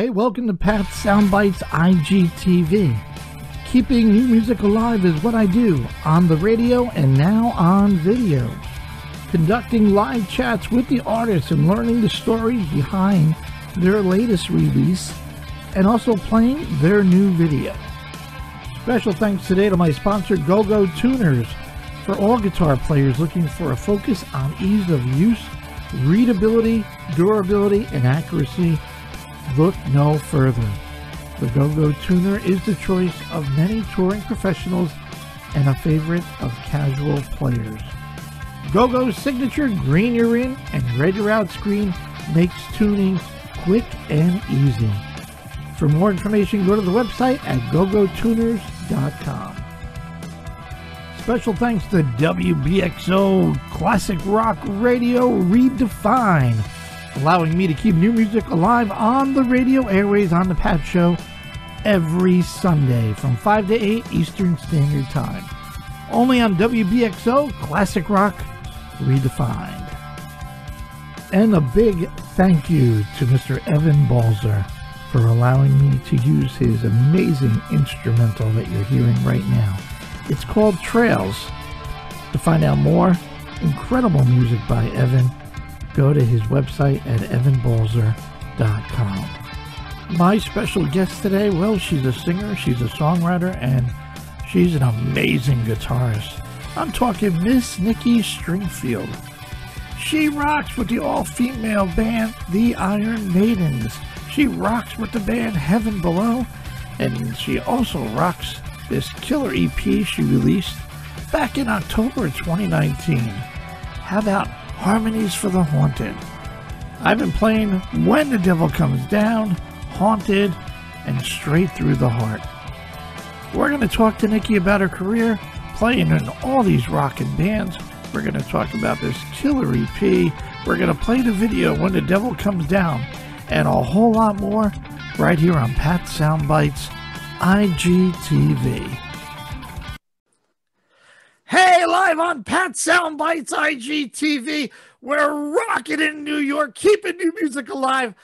Hey, welcome to Pat Soundbytes IGTV. Keeping new music alive is what I do on the radio and now on video. Conducting live chats with the artists and learning the stories behind their latest release and also playing their new video. Special thanks today to my sponsor GoGo Tuners for all guitar players looking for a focus on ease of use, readability, durability, and accuracy look no further. The Go-Go Tuner is the choice of many touring professionals and a favorite of casual players. Go-Go's signature green you're in and red you're out screen makes tuning quick and easy. For more information, go to the website at gogotuners.com. Special thanks to WBXO Classic Rock Radio Redefined allowing me to keep new music alive on the radio airways on the Pat Show every Sunday from 5 to 8 Eastern Standard Time. Only on WBXO Classic Rock Redefined. And a big thank you to Mr. Evan Balzer for allowing me to use his amazing instrumental that you're hearing right now. It's called Trails. To find out more, incredible music by Evan go to his website at evanbalzer.com. My special guest today, well, she's a singer, she's a songwriter, and she's an amazing guitarist. I'm talking Miss Nikki Stringfield. She rocks with the all-female band The Iron Maidens. She rocks with the band Heaven Below, and she also rocks this killer EP she released back in October 2019. How about Harmonies for the Haunted. I've been playing When the Devil Comes Down, Haunted, and Straight Through the Heart. We're going to talk to Nikki about her career, playing in all these rockin' bands. We're going to talk about this killer EP. We're going to play the video When the Devil Comes Down, and a whole lot more right here on Pat Soundbytes IGTV. Hey, live on Pat Soundbytes IGTV. We're rocking in New York, keeping new music alive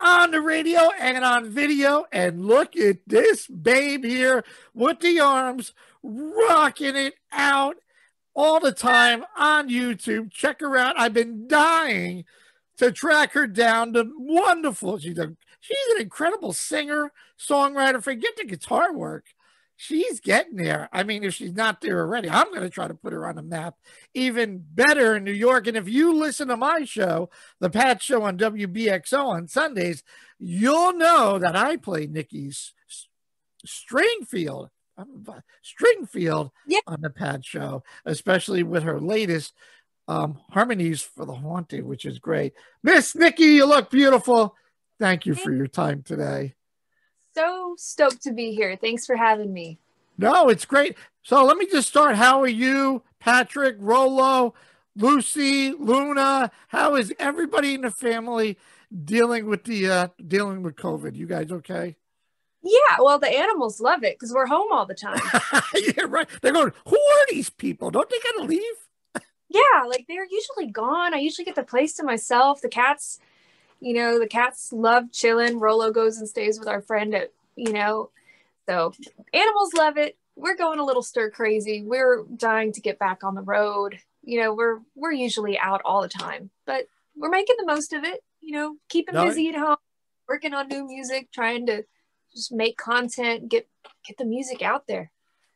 on the radio and on video. And look at this babe here with the arms, rocking it out all the time on YouTube. Check her out. I've been dying to track her down. The wonderful. She's a she's an incredible singer, songwriter. Forget the guitar work she's getting there. I mean, if she's not there already, I'm going to try to put her on the map even better in New York. And if you listen to my show, the Pat Show on WBXO on Sundays, you'll know that I play Nikki's Stringfield. Stringfield yeah. on the Pat Show, especially with her latest um, harmonies for the haunted, which is great. Miss Nikki, you look beautiful. Thank you for your time today so stoked to be here. Thanks for having me. No, it's great. So let me just start. How are you, Patrick, Rolo, Lucy, Luna? How is everybody in the family dealing with the uh dealing with COVID? You guys okay? Yeah, well, the animals love it because we're home all the time. yeah, right. They're going, who are these people? Don't they gotta leave? yeah, like they're usually gone. I usually get the place to myself. The cats you know, the cats love chilling. Rolo goes and stays with our friend at, you know, so animals love it. We're going a little stir crazy. We're dying to get back on the road. You know, we're we're usually out all the time, but we're making the most of it. You know, keeping no, busy at home, working on new music, trying to just make content, get get the music out there.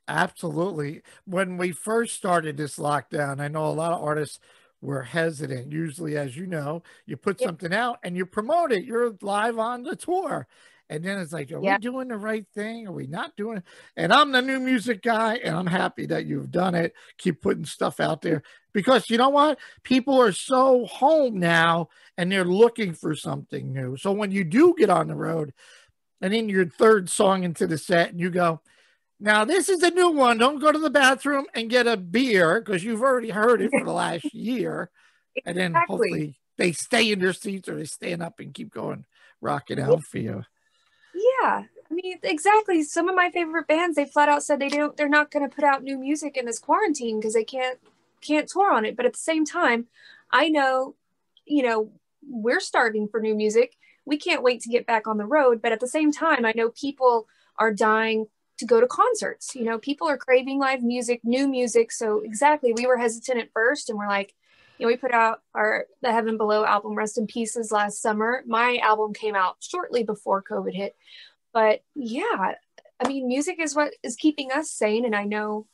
Absolutely. When we first started this lockdown, I know a lot of artists we're hesitant. Usually, as you know, you put something out and you promote it. You're live on the tour. And then it's like, are we doing the right thing? Are we not doing it? And I'm the new music guy, and I'm happy that you've done it. Keep putting stuff out there because you know what? People are so home now and they're looking for something new. So when you do get on the road and in your third song into the set, and you go, now, this is a new one. Don't go to the bathroom and get a beer because you've already heard it for the last year. Exactly. And then hopefully they stay in their seats or they stand up and keep going, rocking out for you. Yeah. I mean, exactly. Some of my favorite bands, they flat out said they don't, they're not going to put out new music in this quarantine because they can't, can't tour on it. But at the same time, I know, you know, we're starving for new music. we can't wait to get back on the road. But at the same time, I know people are dying to go to concerts. You know, people are craving live music, new music. So exactly, we were hesitant at first, and we're like, you know, we put out our the Heaven Below album, Rest in Pieces, last summer. My album came out shortly before COVID hit. But yeah, I mean, music is what is keeping us sane, and I know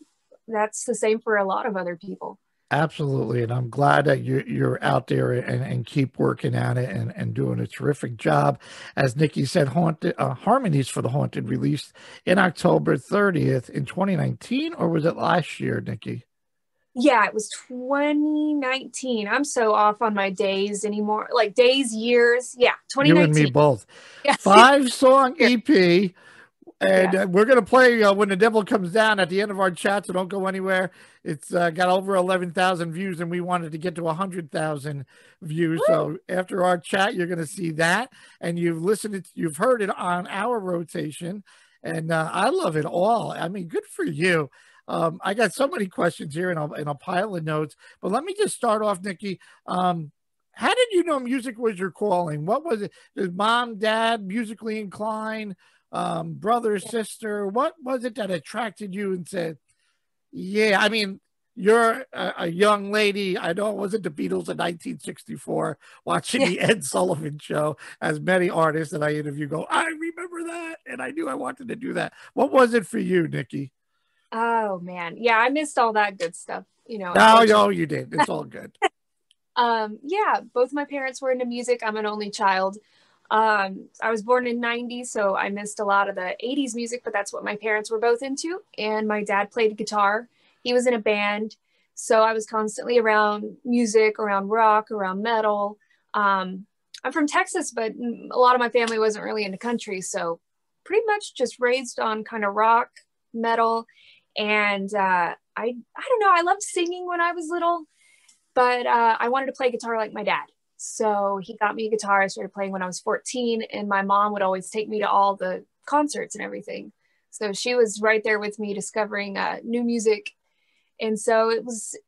that's the same for a lot of other people. Absolutely. And I'm glad that you're, you're out there and, and keep working at it and, and doing a terrific job. As Nikki said, Haunted uh, Harmonies for the Haunted released in October 30th in 2019, or was it last year, Nikki? Yeah, it was 2019. I'm so off on my days anymore. Like days, years. Yeah, 2019. You and me both. Yeah. Five song EP and yeah. uh, we're going to play uh, When the Devil Comes Down at the end of our chat, so don't go anywhere. It's uh, got over 11,000 views, and we wanted to get to 100,000 views. Woo! So after our chat, you're going to see that. And you've listened, to, you've heard it on our rotation. And uh, I love it all. I mean, good for you. Um, I got so many questions here and a, and a pile of notes. But let me just start off, Nikki. Um, how did you know music was your calling? What was it? Did mom, dad musically inclined? Um, brother, sister? What was it that attracted you and said, yeah, I mean, you're a, a, young lady. I know it wasn't the Beatles in 1964 watching the Ed Sullivan show, as many artists that I interview go, I remember that. And I knew I wanted to do that. What was it for you, Nikki? Oh, man. Yeah, I missed all that good stuff. You know, no, no, you did. It's all good. um, yeah, both my parents were into music. I'm an only child. Um, I was born in 90, so I missed a lot of the 80s music, but that's what my parents were both into. And my dad played guitar. He was in a band. So I was constantly around music, around rock, around metal. Um, I'm from Texas, but a lot of my family wasn't really into country. So pretty much just raised on kind of rock, metal. And uh, I, I don't know, I loved singing when I was little, but uh, I wanted to play guitar like my dad. So he got me a guitar. I started playing when I was 14, and my mom would always take me to all the concerts and everything. So she was right there with me discovering uh, new music. And so it was,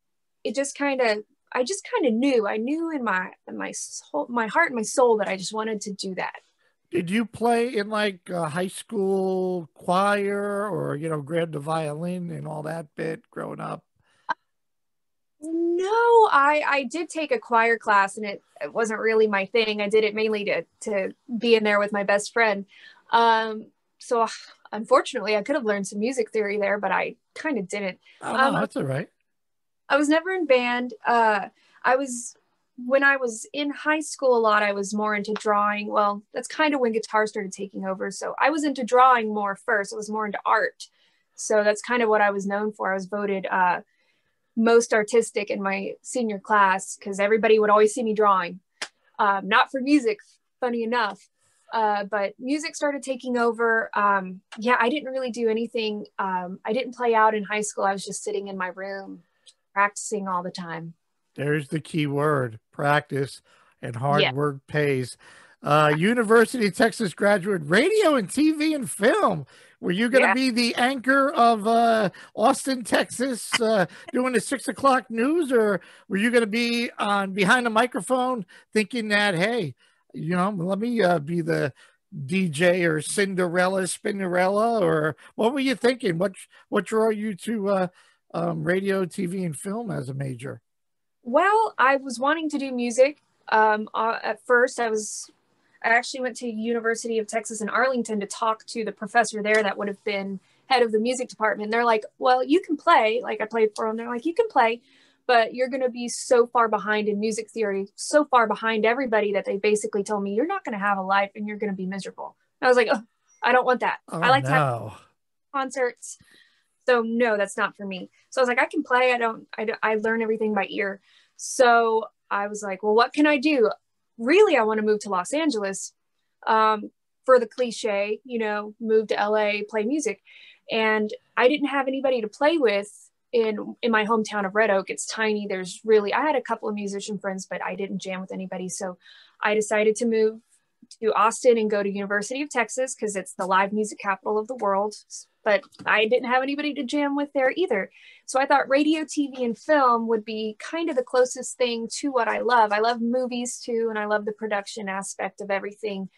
it just kind of, I just kind of knew, I knew in my, in my soul, my heart and my soul that I just wanted to do that. Did you play in like a high school choir or, you know, grab the violin and all that bit growing up? No, I I did take a choir class and it, it wasn't really my thing. I did it mainly to to be in there with my best friend. Um, so unfortunately, I could have learned some music theory there, but I kind of didn't. Oh, um, that's all right. I was never in band. Uh, I was when I was in high school a lot. I was more into drawing. Well, that's kind of when guitar started taking over. So I was into drawing more first. I was more into art. So that's kind of what I was known for. I was voted. Uh, most artistic in my senior class because everybody would always see me drawing. Um, not for music, funny enough, uh, but music started taking over. Um, yeah, I didn't really do anything. Um, I didn't play out in high school. I was just sitting in my room practicing all the time. There's the key word practice and hard yeah. work pays. Uh, University of Texas graduate, radio and TV and film. Were you going to yeah. be the anchor of uh, Austin, Texas, uh, doing the six o'clock news, or were you going to be on behind the microphone thinking that, hey, you know, let me uh, be the DJ or Cinderella, Spinderella, or what were you thinking? What what drew you to uh, um, radio, TV, and film as a major? Well, I was wanting to do music. Um, uh, at first, I was I actually went to University of Texas in Arlington to talk to the professor there that would have been head of the music department. And they're like, well, you can play. Like I played for them. They're like, you can play, but you're going to be so far behind in music theory, so far behind everybody that they basically told me you're not going to have a life and you're going to be miserable. And I was like, oh, I don't want that. Oh, I like no. to have concerts. So no, that's not for me. So I was like, I can play. I don't, I, I learn everything by ear. So I was like, well, what can I do? Really I want to move to Los Angeles um, for the cliche, you know, move to LA, play music. And I didn't have anybody to play with in in my hometown of Red Oak. It's tiny. There's really I had a couple of musician friends, but I didn't jam with anybody. So I decided to move to Austin and go to University of Texas because it's the live music capital of the world. But I didn't have anybody to jam with there either. So I thought radio, TV, and film would be kind of the closest thing to what I love. I love movies too, and I love the production aspect of everything.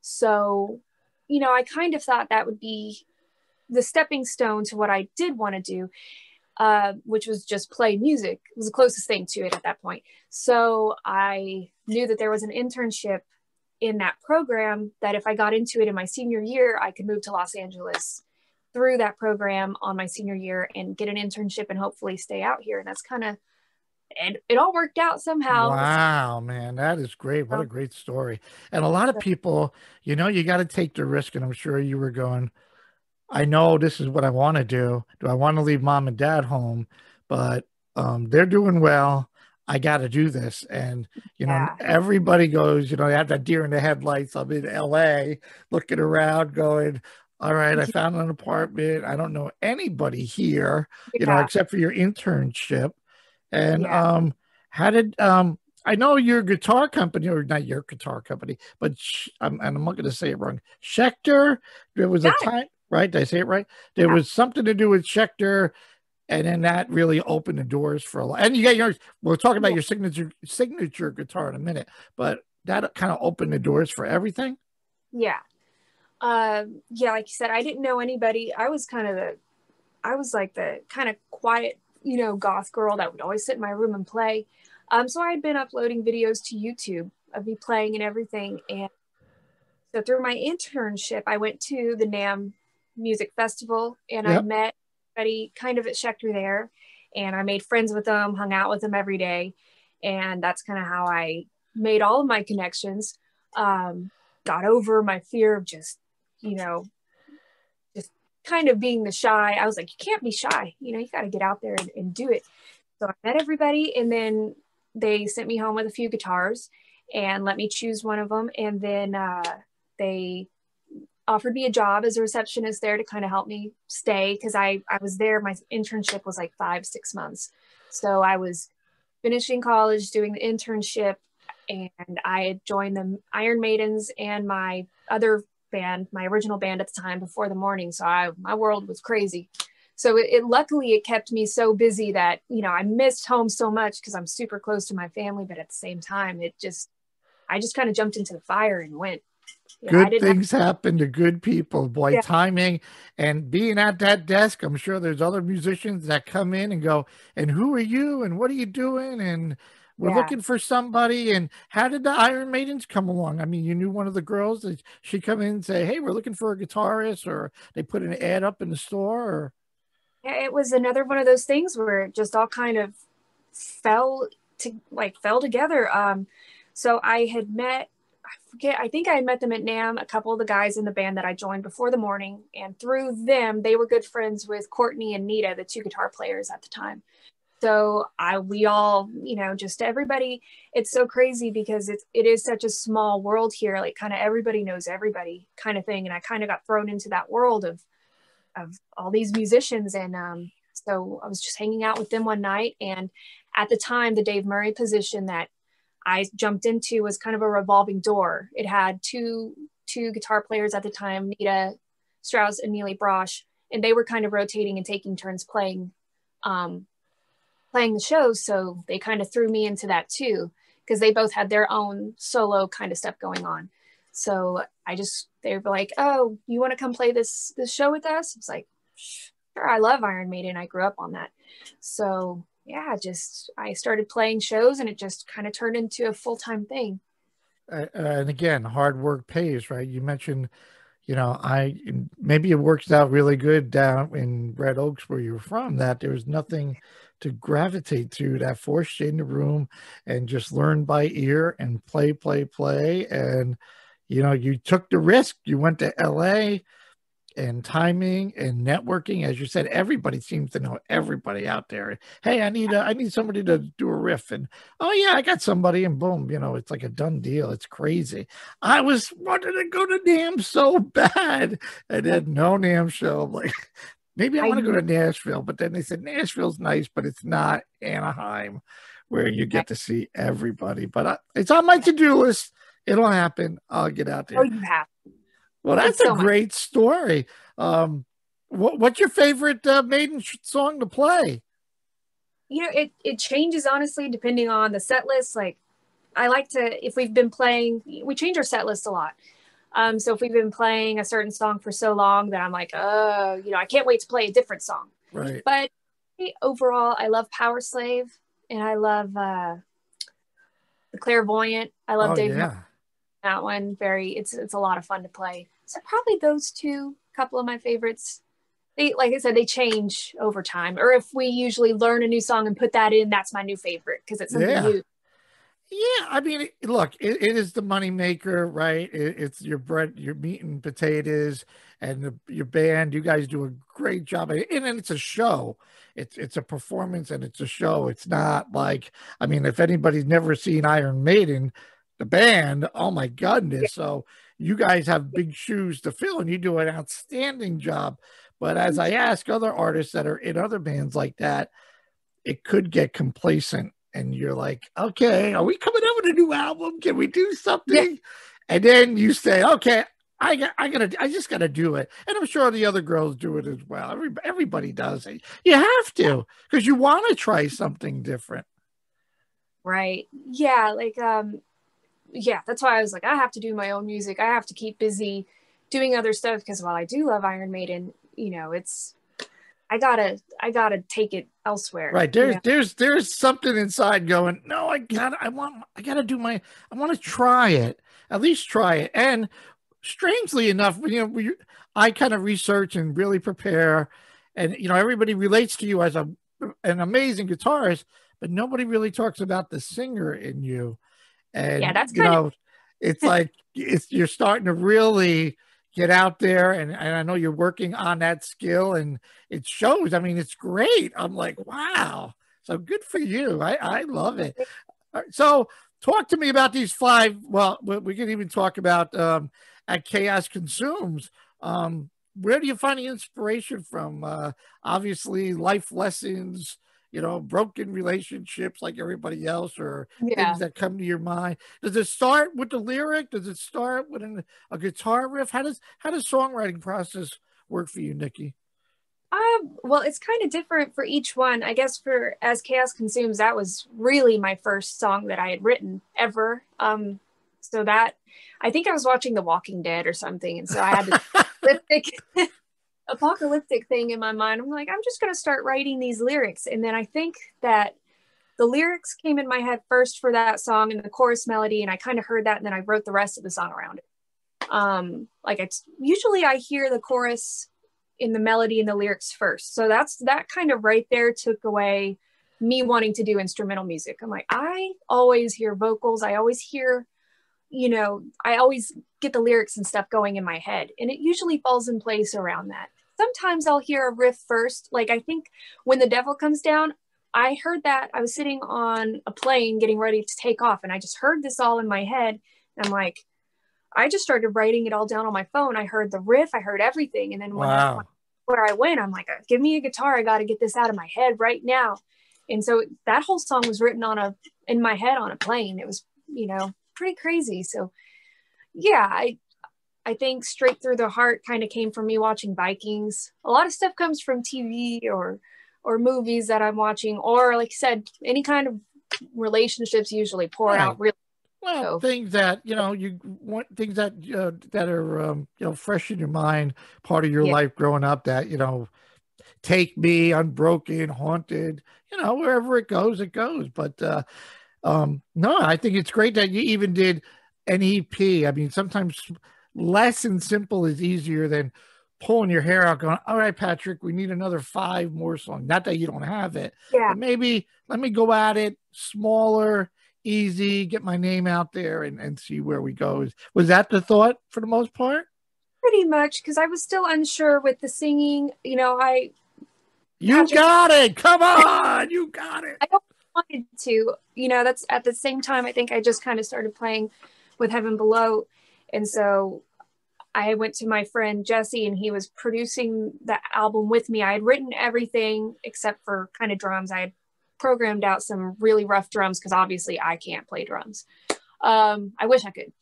So, you know, I kind of thought that would be the stepping stone to what I did want to do, uh, which was just play music. It was the closest thing to it at that point. So I knew that there was an internship in that program that if I got into it in my senior year, I could move to Los Angeles through that program on my senior year and get an internship and hopefully stay out here. And that's kind of and it all worked out somehow. Wow, man, that is great. What a great story. And a lot of people, you know, you got to take the risk. And I'm sure you were going, I know this is what I want to do. Do I want to leave mom and dad home? But um, they're doing well. I got to do this. And, you know, yeah. everybody goes, you know, they have that deer in the headlights. I'm in LA looking around going, all right, I found an apartment. I don't know anybody here, yeah. you know, except for your internship. And yeah. um, how did um, I know your guitar company, or not your guitar company, but sh- I'm, and I'm not going to say it wrong. Schecter. There was Got a time, right? Did I say it right? There yeah. was something to do with Schecter, and then that really opened the doors for a lot. And you got your. We'll talk about your signature signature guitar in a minute, but that kind of opened the doors for everything. Yeah, um, yeah, like you said, I didn't know anybody. I was kind of the, I was like the kind of quiet, you know, goth girl that would always sit in my room and play. Um, so I had been uploading videos to YouTube of me playing and everything. And so through my internship, I went to the NAMM Music Festival and yep. I met Betty kind of at Schecter there. And I made friends with them, hung out with them every day. And that's kind of how I made all of my connections. Um, got over my fear of just you know, just kind of being the shy. I was like, you can't be shy. You know, you got to get out there and, and do it. So I met everybody, and then they sent me home with a few guitars and let me choose one of them. And then uh, they offered me a job as a receptionist there to kind of help me stay because I, I was there. My internship was like five, six months. So I was finishing college, doing the internship, and I had joined the Iron Maidens and my other band, my original band at the time Before the Mourning. So I, my world was crazy. So it, it luckily it kept me so busy that, you know, I missed home so much because I'm super close to my family, but at the same time, it just, I just kind of jumped into the fire and went. good things have... happen to good people, boy. Yeah. Timing and being at that desk, I'm sure there's other musicians that come in and go, and who are you? And what are you doing? And we're yeah. looking for somebody. And how did the Iron Maidens come along? I mean, you knew one of the girls. Did she come in and say, "Hey, we're looking for a guitarist," or they put an ad up in the store? Or yeah, it was another one of those things where it just all kind of fell to like fell together. Um, so I had met. I forget. I think I met them at NAMM, A couple of the guys in the band that I joined Before the Mourning, and through them, they were good friends with Courtney and Nita, the two guitar players at the time so i we all you know just everybody it's so crazy because it's it is such a small world here like kind of everybody knows everybody kind of thing and i kind of got thrown into that world of of all these musicians and um so i was just hanging out with them one night and at the time the dave murray position that i jumped into was kind of a revolving door. It had two two guitar players at the time nita strauss and Nili Brosh and they were kind of rotating and taking turns playing um, playing the shows. So they kind of threw me into that too, because they both had their own solo kind of stuff going on. So I just, they were like, oh, you want to come play this, this show with us? It's like, sure, I love Iron Maiden. I grew up on that. So yeah, just, I started playing shows and it just kind of turned into a full-time thing. Uh, and again, hard work pays, right? You mentioned, you know, I maybe it works out really good down in Red Oaks where you're from that there was nothing to gravitate to that forced you in the room and just learn by ear and play, play, play. And, you know, you took the risk. You went to LA and timing and networking. As you said, everybody seems to know everybody out there. Hey, I need a, I need somebody to do a riff. And oh yeah, I got somebody and boom, you know, it's like a done deal. It's crazy. I was wanting to go to NAMM so bad. I did no NAMM show. I'm like, Maybe I, I want to go to Nashville, but then they said Nashville's nice, but it's not Anaheim where you get to see everybody. But I, it's on my to do list. It'll happen. I'll get out there. Oh, you have. Well, that's a great much. story. Um, what, what's your favorite uh, Maiden song to play? You know, it it changes honestly depending on the set list. Like, I like to if we've been playing, we change our set list a lot. Um, so if we've been playing a certain song for so long that I'm like, oh, you know, I can't wait to play a different song. Right. But overall, I love Powerslave and I love uh, the Clairvoyant. I love oh, Dave. Yeah. That one very it's it's a lot of fun to play. So probably those two, couple of my favorites. They like I said, they change over time. Or if we usually learn a new song and put that in, that's my new favorite because it's something Yeah. new. Yeah, I mean, look, it, it is the money maker, right? It, it's your bread, your meat and potatoes, and the, your band. You guys do a great job, and, and it's a show. It's it's a performance, and it's a show. It's not like, I mean, if anybody's never seen Iron Maiden, the band, oh my goodness! So you guys have big shoes to fill, and you do an outstanding job. But as I ask other artists that are in other bands like that, it could get complacent and you're like, okay, are we coming out with a new album? Can we do something? And then you say, okay, I got, I gotta, I just gotta do it. And I'm sure the other girls do it as well. Every, everybody does it. You have to because you want to try something different. Right. Yeah. Like, um, yeah, that's why I was like, I have to do my own music. I have to keep busy doing other stuff because while I do love Iron Maiden, you know, it's, I gotta, I gotta take it elsewhere. Right. you There's, know? there's, there's something inside going, no, I gotta, I want, I gotta do my, I want to try it, at least try it. And strangely enough, you know, we, I kind of research and really prepare, and you know, everybody relates to you as a an amazing guitarist, but nobody really talks about the singer in you. And Yeah, that's you know, of- it's like it's you're starting to really get out there, and, and I know you're working on that skill, and it shows. I mean, it's great. I'm like, wow. So good for you. I I love it. Right, So talk to me about these five. Well, we we can even talk about um, As Chaos Consumes. Um, where do you find the inspiration from? Uh, obviously, life lessons, you know, broken relationships like everybody else, or Yeah. things that come to your mind. Does it start with the lyric? Does it start with an, a guitar riff? How does how does songwriting process work for you, Nikki? Um, well, it's kind of different for each one. I guess for as chaos consumes, that was really my first song that I had written ever. Um, so that I think I was watching The Walking Dead or something, and so I had this apocalyptic, thing in my mind. I'm like, I'm just gonna start writing these lyrics, and then I think that the lyrics came in my head first for that song and the chorus melody, and I kind of heard that, and then I wrote the rest of the song around it. Um, like it's usually I hear the chorus in the melody and the lyrics first. So that's that kind of right there took away me wanting to do instrumental music. I'm like, I always hear vocals. I always hear, you know, I always get the lyrics and stuff going in my head. And it usually falls in place around that. Sometimes I'll hear a riff first. Like I think when the devil comes down, I heard that I was sitting on a plane getting ready to take off and I just heard this all in my head. And I'm like, I just started writing it all down on my phone. I heard the riff, I heard everything. And then when I, where I went, I'm like, uh, give me a guitar. I got to get this out of my head right now. And so that whole song was written on a, in my head on a plane. It was, you know, pretty crazy. So yeah, I, I think straight through the heart kind of came from me watching Vikings. A lot of stuff comes from TV or, or movies that I'm watching, or like I said, any kind of relationships usually pour Right. out really. Well, So- things that you know, you want things that uh, that are um, you know fresh in your mind, part of your Yeah. life growing up. That you know, take me, unbroken, haunted. You know, wherever it goes, it goes. But uh, um, no, I think it's great that you even did an EP. I mean, sometimes less and simple is easier than pulling your hair out, going, "All right, Patrick, we need another five more songs." Not that you don't have it, Yeah. but maybe let me go at it smaller, easy, get my name out there and, and see where we go. Was that the thought for the most part? Pretty much because I was still unsure with the singing. You know, I You Patrick- got it. Come on. You got it. I wanted to you know that's at the same time i think i just kind of started playing with heaven below and so i went to my friend jesse and he was producing the album with me i had written everything except for kind of drums i had programmed out some really rough drums because obviously i can't play drums um, i wish i could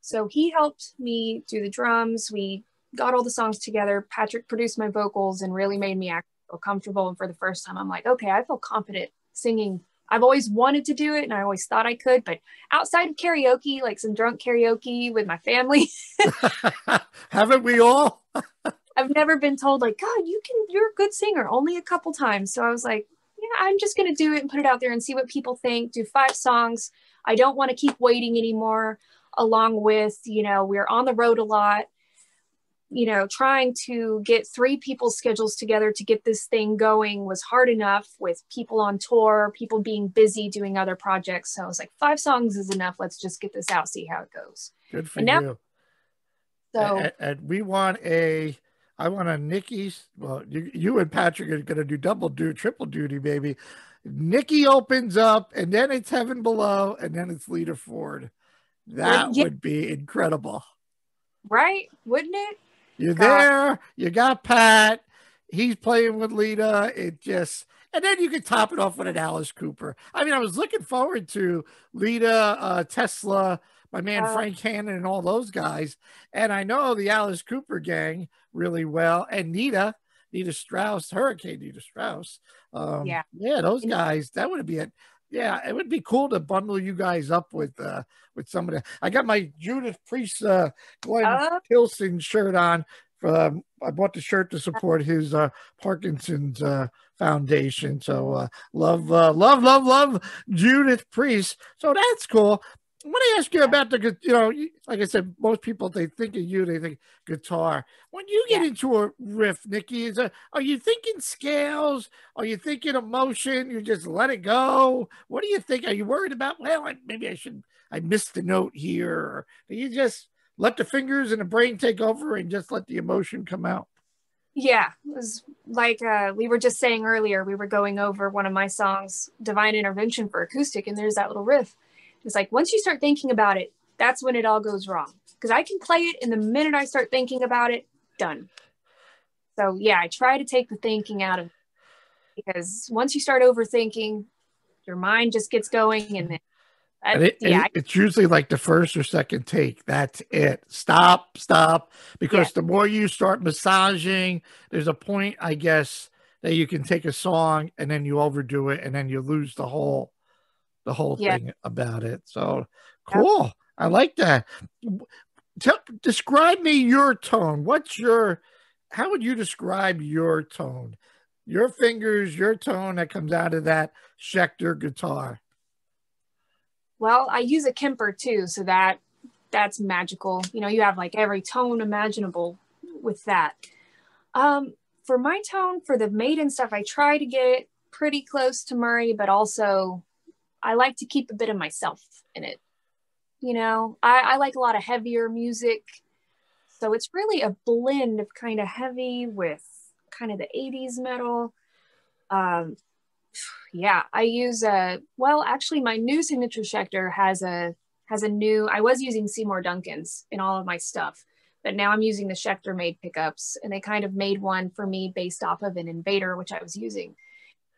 so he helped me do the drums we got all the songs together. Patrick produced my vocals and really made me act feel comfortable. And for the first time, I'm like, okay, I feel confident singing. I've always wanted to do it and I always thought I could, but outside of karaoke, like some drunk karaoke with my family, haven't we all? I've never been told like, God, you can, you're a good singer only a couple times. So I was like, yeah, I'm just going to do it and put it out there and see what people think. Do five songs. I don't want to keep waiting anymore. Along with, you know, we're on the road a lot you know, trying to get three people's schedules together to get this thing going was hard enough with people on tour, people being busy doing other projects. So I was like, five songs is enough. Let's just get this out, see how it goes. Good for and you. So, and, and, we want a, I want a Nikki's. Well, you, you and Patrick are going to do double duty, triple duty, baby. Nikki opens up, and then it's Heaven Below, and then it's Lita Ford. That yeah. would be incredible. Right? Wouldn't it? You're there. You got Pat. He's playing with Lita. It just and then you could top it off with an Alice Cooper. I mean, I was looking forward to Lita, uh, Tesla, my man uh, Frank Hannon, and all those guys. And I know the Alice Cooper gang really well, and Nita, Nita Strauss, Hurricane Nita Strauss. Um, yeah, yeah, those guys. That would be it. Yeah, it would be cool to bundle you guys up with uh with somebody. I got my Judas Priest uh Glenn uh, Tipton shirt on. For, um, I bought the shirt to support his uh Parkinson's uh foundation. So uh love uh love love love Judas Priest. So that's cool. I want to ask you about the, you know, like I said, most people they think of you, they think guitar. When you get yeah. into a riff, Nikki, is a, are you thinking scales? Are you thinking emotion? You just let it go. What do you think? Are you worried about? Well, I, maybe I should. I missed the note here. Or you just let the fingers and the brain take over and just let the emotion come out? Yeah, it was like uh, we were just saying earlier. We were going over one of my songs, "Divine Intervention" for acoustic, and there's that little riff it's like once you start thinking about it, that's when it all goes wrong. Because I can play it, and the minute I start thinking about it, done. So yeah, I try to take the thinking out of it because once you start overthinking, your mind just gets going, and then and it, yeah. it's usually like the first or second take. That's it. Stop, stop. Because yeah. the more you start massaging, there's a point, I guess, that you can take a song and then you overdo it and then you lose the whole the whole yeah. thing about it. So cool. Yep. I like that. Tell, describe me your tone. What's your, how would you describe your tone? Your fingers, your tone that comes out of that Schecter guitar. Well, I use a Kemper too, so that that's magical. You know, you have like every tone imaginable with that. Um, for my tone, for the maiden stuff, I try to get pretty close to Murray, but also I like to keep a bit of myself in it. You know, I, I like a lot of heavier music. So it's really a blend of kind of heavy with kind of the 80s metal. Um, yeah, I use a well, actually my new signature Schecter has a has a new I was using Seymour Duncan's in all of my stuff, but now I'm using the Schecter made pickups and they kind of made one for me based off of an Invader which I was using.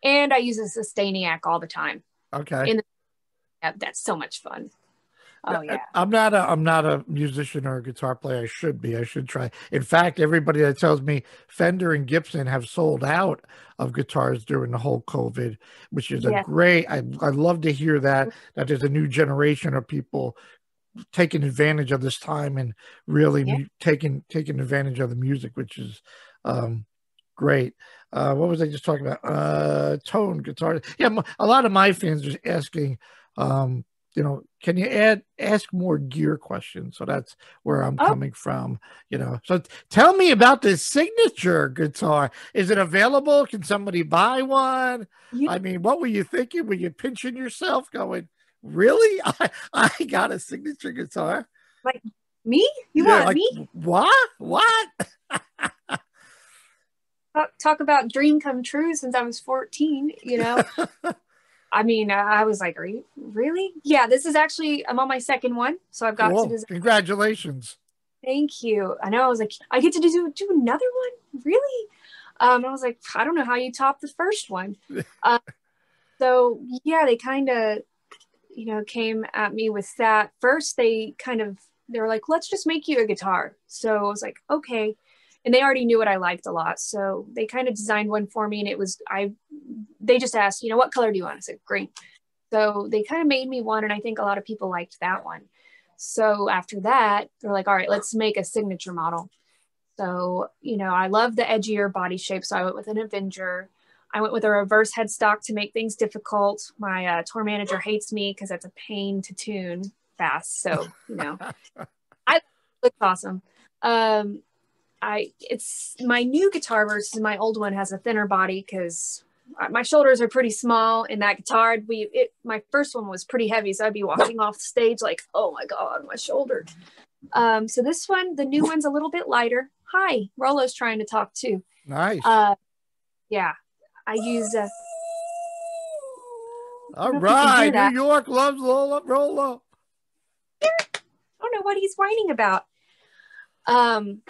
And I use a Sustainiac all the time. Okay. In the, yeah, that's so much fun. Oh yeah. I'm not a I'm not a musician or a guitar player. I should be. I should try. In fact, everybody that tells me Fender and Gibson have sold out of guitars during the whole COVID, which is a great. I I love to hear that that there's a new generation of people taking advantage of this time and really yeah. taking taking advantage of the music, which is um, great. Uh, what was I just talking about? Uh, tone guitar. Yeah, a lot of my fans are asking, um, you know, can you add ask more gear questions? So that's where I'm oh. coming from. You know, so tell me about this signature guitar. Is it available? Can somebody buy one? Yeah. I mean, what were you thinking? Were you pinching yourself, going, "Really? I I got a signature guitar." Like me? You yeah, want like, me? What? What? talk about dream come true since I was 14, you know. I mean, I was like, are you really? Yeah, this is actually I'm on my second one, so I've got to design. Congratulations. Thank you. I know I was like, I get to do do another one? Really? Um, I was like, I don't know how you top the first one. uh, so yeah, they kind of, you know, came at me with that. First, they kind of they were like, let's just make you a guitar. So I was like, okay. And they already knew what I liked a lot. So they kind of designed one for me and it was, I, they just asked, you know, what color do you want? I said, green. So they kind of made me one. And I think a lot of people liked that one. So after that, they're like, all right, let's make a signature model. So, you know, I love the edgier body shape. So I went with an Avenger. I went with a reverse headstock to make things difficult. My uh, tour manager hates me because that's a pain to tune fast. So, you know, I looks awesome. Um, I it's my new guitar versus my old one has a thinner body because my shoulders are pretty small in that guitar. We it my first one was pretty heavy, so I'd be walking off the stage like, oh my god, my shoulder. Um, so this one, the new one's a little bit lighter. Hi, Rolo's trying to talk too. Nice. Uh, yeah, I use a. All right, New York loves Lola Rolo. I don't know what he's whining about. Um,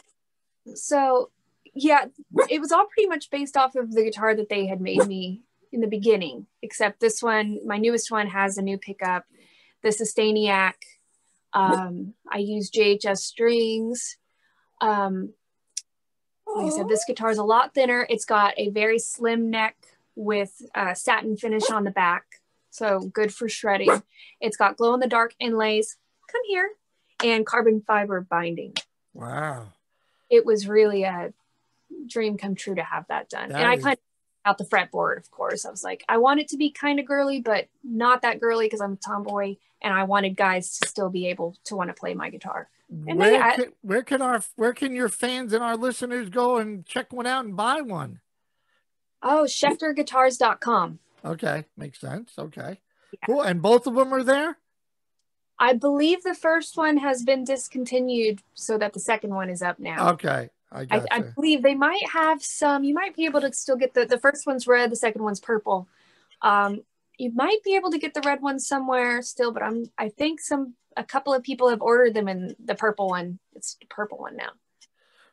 so yeah, it was all pretty much based off of the guitar that they had made me in the beginning, except this one, my newest one, has a new pickup, the Sustainiac. Um, I use JHS strings. Um, like I said, this guitar is a lot thinner. It's got a very slim neck with a satin finish on the back. So good for shredding. It's got glow in the dark inlays. Come here. And carbon fiber binding. Wow. It was really a dream come true to have that done. That and I kind of out the fretboard, of course. I was like, I want it to be kind of girly, but not that girly because I'm a tomboy and I wanted guys to still be able to want to play my guitar. And where, I, can, where can our where can your fans and our listeners go and check one out and buy one? Oh, schecterguitars.com. Okay, makes sense. Okay. Yeah. Cool. And both of them are there? I believe the first one has been discontinued so that the second one is up now. Okay. I, gotcha. I, I, believe they might have some. You might be able to still get the the first one's red, the second one's purple. Um, you might be able to get the red one somewhere still, but I'm I think some a couple of people have ordered them in the purple one. It's the purple one now.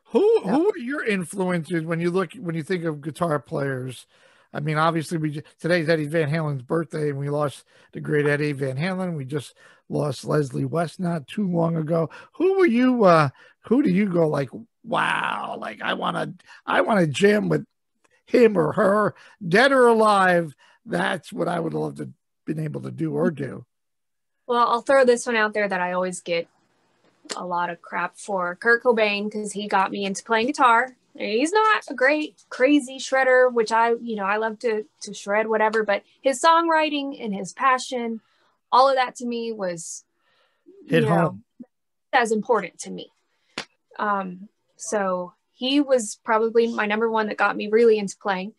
Who so. who are your influences when you look when you think of guitar players? I mean, obviously, we today's Eddie Van Halen's birthday, and we lost the great Eddie Van Halen. We just lost Leslie West not too long ago. Who were you? Uh, who do you go like? Wow, like I want to, I want to jam with him or her, dead or alive. That's what I would love to been able to do or do. Well, I'll throw this one out there that I always get a lot of crap for Kurt Cobain because he got me into playing guitar. He's not a great crazy shredder, which I, you know, I love to to shred whatever, but his songwriting and his passion, all of that to me was hit home. Know, as important to me. Um, so he was probably my number one that got me really into playing.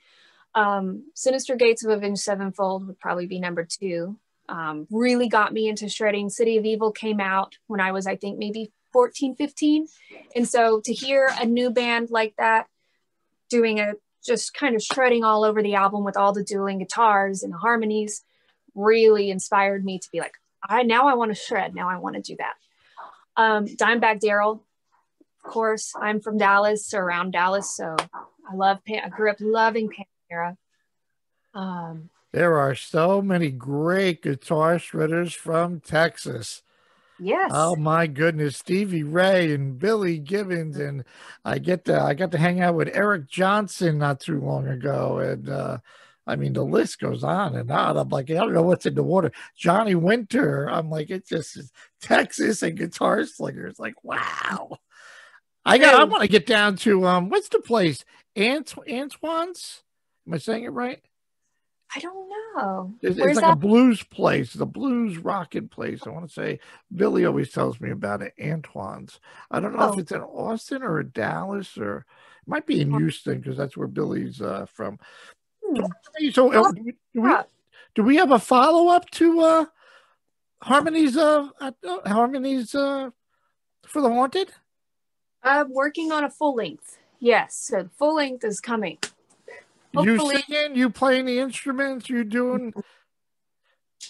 Um, Synyster Gates of Avenged Sevenfold would probably be number two. Um, really got me into shredding. City of Evil came out when I was, I think, maybe 14, 15. And so to hear a new band like that doing a just kind of shredding all over the album with all the dueling guitars and harmonies really inspired me to be like, I now I want to shred. Now I want to do that. Um, Dimebag Darrell, of course, I'm from Dallas around Dallas, so I love. Pan- I grew up loving Pantera. Um, there are so many great guitar shredders from Texas. Yes. Oh my goodness, Stevie Ray and Billy Gibbons, and I get to I got to hang out with Eric Johnson not too long ago, and uh, I mean the list goes on and on. I'm like, I don't know what's in the water. Johnny Winter. I'm like, it's just Texas and guitar slingers. Like, wow. I got. I want to get down to um. What's the place? Ant Antone's. Am I saying it right? I don't know. It's, it's like that? a blues place, the blues rocking place. I want to say Billy always tells me about it. Antone's. I don't know oh. if it's in Austin or Dallas or it might be in Houston because that's where Billy's uh, from. Hmm. So uh, do, we, do we have a follow up to uh, Harmonies? Uh, uh, Harmonies uh, for the Haunted. I'm working on a full length. Yes, so the full length is coming. Hopefully. You singing? You playing the instruments? You doing?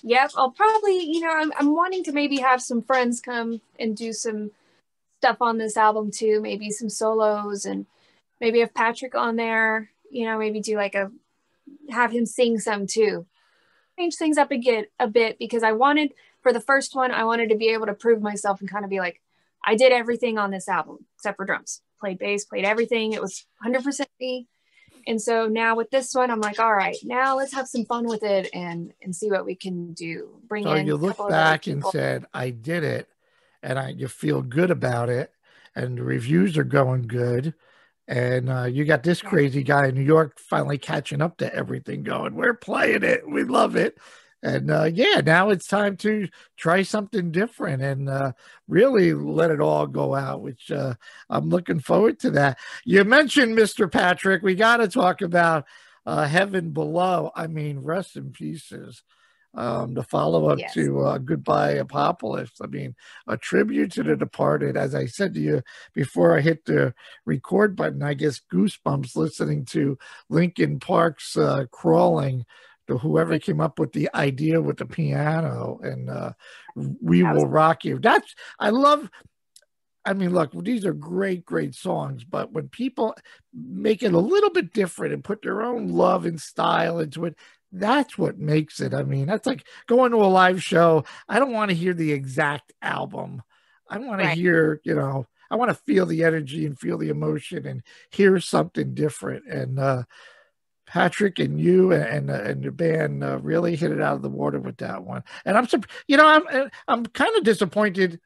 Yep, I'll probably. You know, I'm I'm wanting to maybe have some friends come and do some stuff on this album too. Maybe some solos and maybe have Patrick on there. You know, maybe do like a have him sing some too. Change things up again a bit because I wanted for the first one I wanted to be able to prove myself and kind of be like I did everything on this album except for drums. played bass, played everything. It was 100% me. And so now with this one, I'm like, all right, now let's have some fun with it and and see what we can do. Bring so in. you look back and said, I did it, and I you feel good about it, and the reviews are going good. And uh, you got this crazy guy in New York finally catching up to everything going, we're playing it. We love it and uh, yeah, now it's time to try something different and uh, really let it all go out. Which uh, I'm looking forward to that. You mentioned Mr. Patrick. We got to talk about uh, Heaven Below. I mean, rest in pieces. Um, the follow up yes. to uh, Goodbye Apocalypse. I mean, a tribute to the departed. As I said to you before I hit the record button, I guess goosebumps listening to Linkin Park's uh, Crawling to whoever came up with the idea with the piano and uh, we will rock you. That's i love i mean look these are great great songs but when people make it a little bit different and put their own love and style into it that's what makes it i mean that's like going to a live show. I don't want to hear the exact album. I want right. to hear you know i want to feel the energy and feel the emotion and hear something different. And uh Patrick and you and and your band uh, really hit it out of the water with that one. And I'm you know I'm uh, I'm kind of disappointed.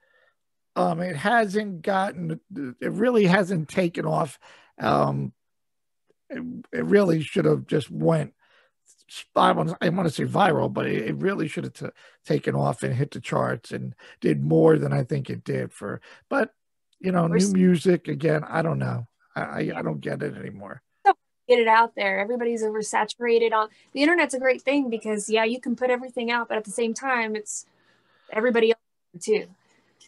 Um, it hasn't gotten it really hasn't taken off. Um, it, it really should have just went. I want, I want to say viral, but it, it really should have t- taken off and hit the charts and did more than I think it did for. But you know, new music again. I don't know. I I don't get it anymore get it out there. Everybody's oversaturated on the internet's a great thing because yeah, you can put everything out, but at the same time, it's everybody else too.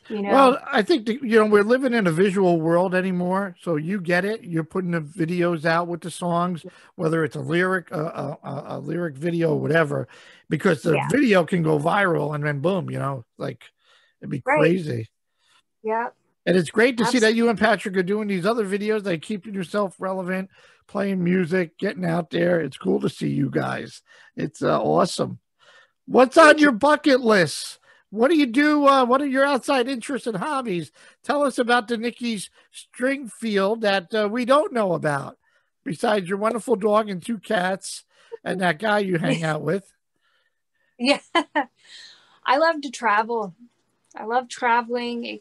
You know? Well, I think the, you know we're living in a visual world anymore, so you get it. You're putting the videos out with the songs, whether it's a lyric, a, a, a lyric video, whatever, because the yeah. video can go viral, and then boom, you know, like it'd be right. crazy. Yeah. And it's great to Absolutely. see that you and Patrick are doing these other videos, like keeping yourself relevant, playing music, getting out there. It's cool to see you guys. It's uh, awesome. What's on your bucket list? What do you do? Uh, what are your outside interests and hobbies? Tell us about the Nikki's Stringfield that uh, we don't know about, besides your wonderful dog and two cats and that guy you hang out with. Yeah, I love to travel. I love traveling.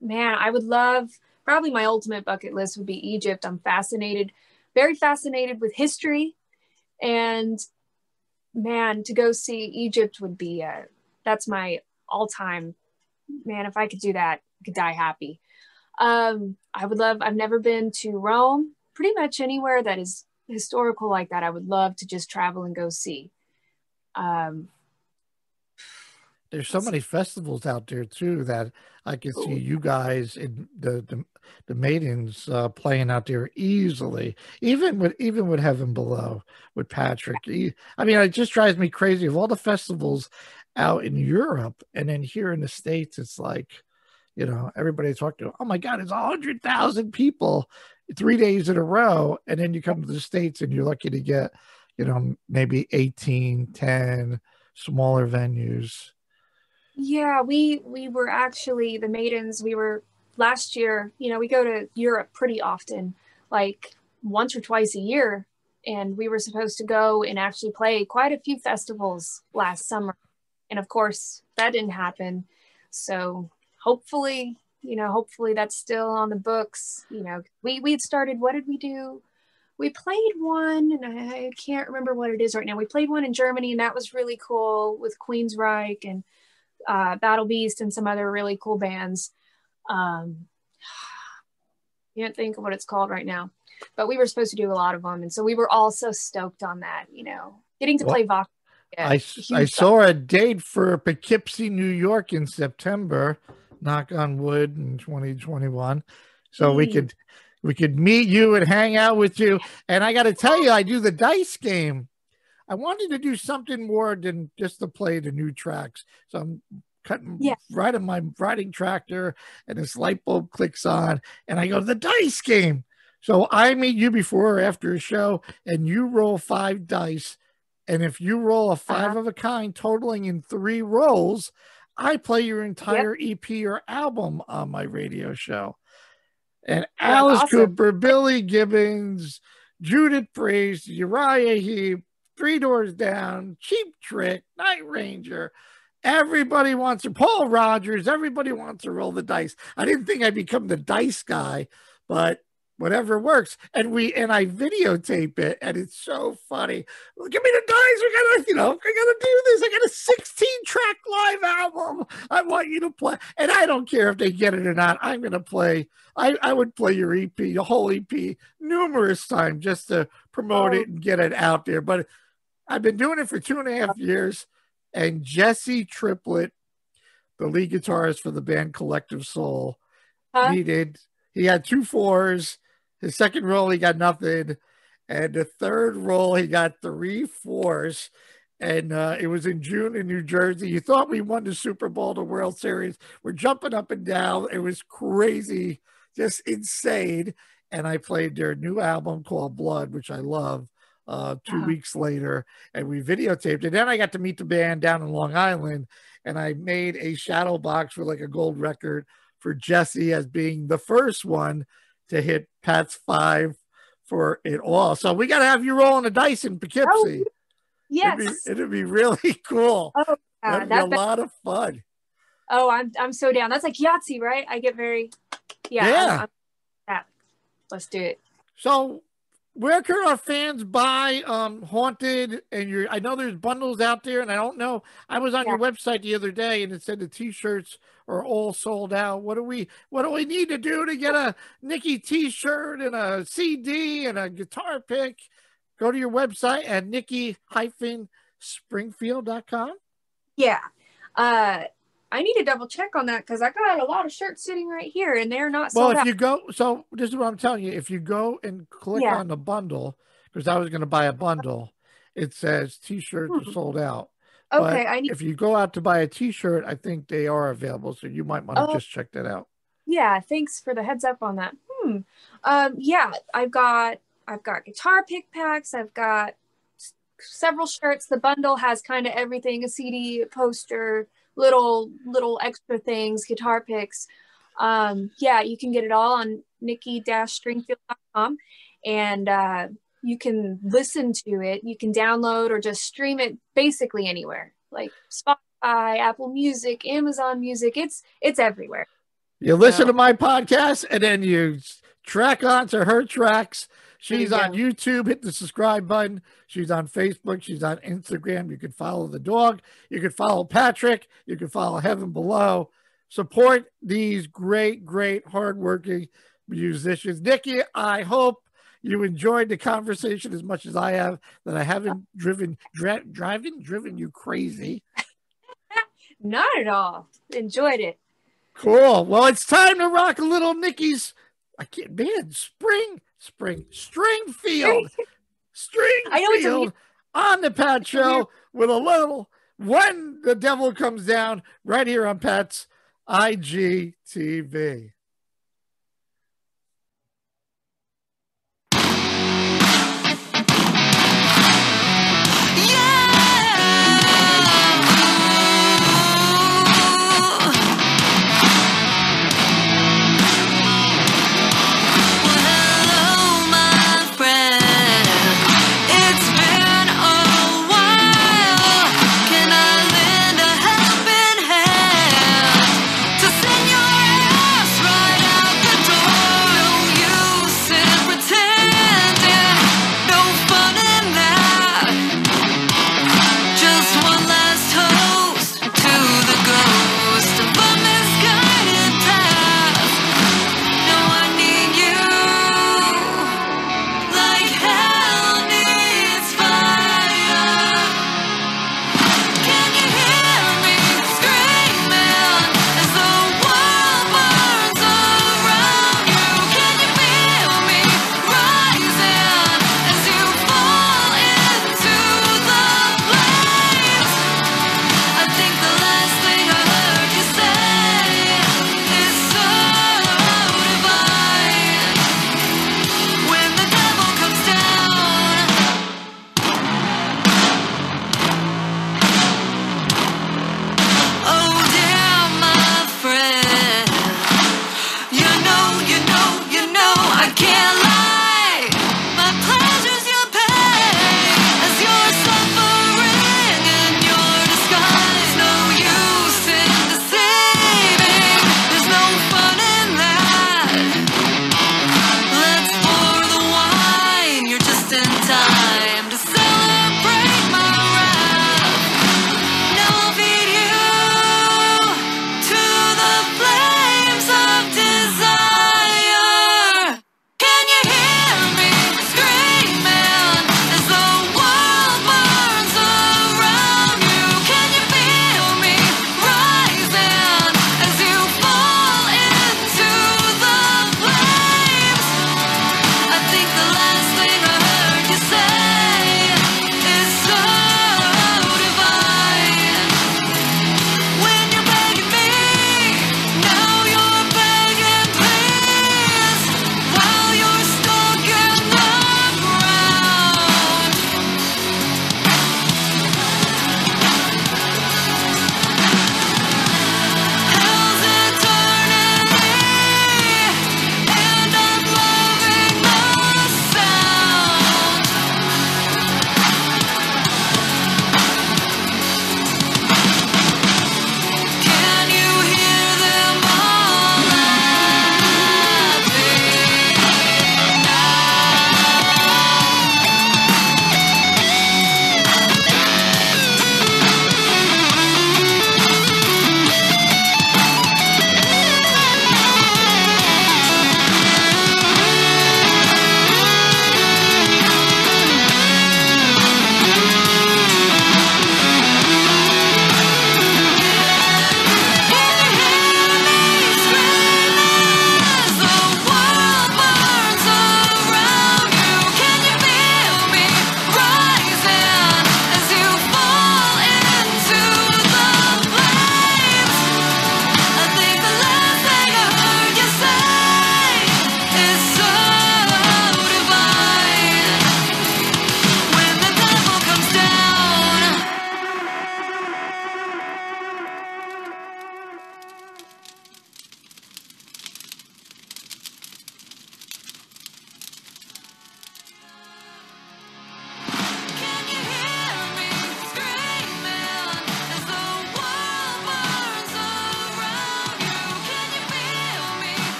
Man, I would love probably my ultimate bucket list would be Egypt. I'm fascinated very fascinated with history. And man to go see egypt would be uh, that's my all-time man if i could do that i could die happy. Um, i would love i've never been to rome. Pretty much anywhere that is historical like that i would love to just travel and go see. Um, there's so many festivals out there too that I can see you guys in the the, the maidens uh, playing out there easily. Even with even with Heaven Below with Patrick. He, I mean, it just drives me crazy of all the festivals out in Europe and then here in the states. It's like, you know, everybody talking to. Oh my God, it's a hundred thousand people three days in a row, and then you come to the states and you're lucky to get, you know, maybe 18, 10 smaller venues yeah, we we were actually the maidens. We were last year. You know, we go to Europe pretty often, like once or twice a year, and we were supposed to go and actually play quite a few festivals last summer, and of course that didn't happen. So hopefully, you know, hopefully that's still on the books. You know, we we had started. What did we do? we played one and I can't remember what it is right now. We played one in Germany and that was really cool with Queensryche and uh, Battle Beast and some other really cool bands. Um, can't think of what it's called right now, but we were supposed to do a lot of them, and so we were all so stoked on that. You know, getting to well, play Vox. Yeah, I, I saw a date for Poughkeepsie, New York in September. Knock on wood in 2021. So mm. we could we could meet you and hang out with you. And I got to tell you, I do the dice game I wanted to do something more than just to play the new tracks. So I'm cutting yeah. right on my riding tractor and this light bulb clicks on and I go to the dice game. So I meet you before or after a show and you roll five dice. And if you roll a 5 uh-huh. of a kind totaling in three rolls, I play your entire yep. EP or album on my radio show. And Alice awesome. Cooper, Billy Gibbons, Judas Priest, Uriah Heep, Three Doors Down, Cheap Trick, Night Ranger. Everybody wants to, Paul Rodgers, everybody wants to roll the dice. I didn't think I'd become the dice guy, but whatever works. And we and I videotape it, and it's so funny. Well, give me the dice. We gotta, you know, I gotta do this. I got a 16 track live album. I want you to play. And I don't care if they get it or not. I'm gonna play. I, I would play your EP, the whole EP, numerous times just to promote Oh. it and get it out there. But I've been doing it for two and a half years. And Jesse Triplett, the lead guitarist for the band Collective Soul, Huh? needed. He had two fours. His second roll, he got nothing. And the third roll, he got three fours. And uh, it was in June in New Jersey. You thought we won the Super Bowl, the World Series. We're jumping up and down. It was crazy, just insane. And I played their new album called Blood, which I love, uh, 2 Uh-huh. weeks later. And we videotaped it. Then I got to meet the band down in Long Island. And I made a shadow box for like a gold record for Jesse as being the first one to hit Pat's five for it all. So we got to have you rolling the dice in Poughkeepsie. Yes. It'd, be, it'd be really cool. Oh, yeah, That'd be a be- lot of fun. oh, I'm I'm so down. That's like Yahtzee, right? I get very yeah. I'm- Yeah. I'm- that. Let's do it. So where can our fans buy um haunted and your I know there's bundles out there and I don't know. I was on your website the other day and it said the t-shirts are all sold out. What do we what do we need to do to get a Nikki t-shirt and a CD and a guitar pick? Go to your website at nikki-springfield.com. Yeah. Uh I need to double check on that because I got a lot of shirts sitting right here and they're not Well, if out. you go, so this is what I'm telling you. If you go and click Yeah. on the bundle, because I was going to buy a bundle, it says t-shirts are Hmm. sold out. but okay, I need If you go out to buy a t-shirt, I think they are available. So you might want to Oh. just check that out. yeah, thanks for the heads up on that. Hmm. Um yeah, I've got I've got guitar pick packs, I've got several shirts. The bundle has kind of everything, a CD, a poster, little little extra things, guitar picks. Um yeah, you can get it all on nikki-stringfield.com and uh you can listen to it, you can download or just stream it basically anywhere. Like Spotify, Apple Music, Amazon Music, it's it's everywhere. You listen Yeah. to my podcast and then you track on to her tracks. She's on. YouTube. Hit the subscribe button. She's on Facebook. She's on Instagram. You can follow the dog. You can follow Patrick. You can follow Heaven Below. Support these great, great, hardworking musicians. Nikki, I hope you enjoyed the conversation as much as I have. That I haven't driven, dri- driving, driven you crazy. Not at all. Enjoyed it. Cool. Well, it's time to rock a little Nikki's. I can't, man, spring, spring, Stringfield, Stringfield on the Pat Show with a little When the Devil Comes Down right here on Pat's IGTV.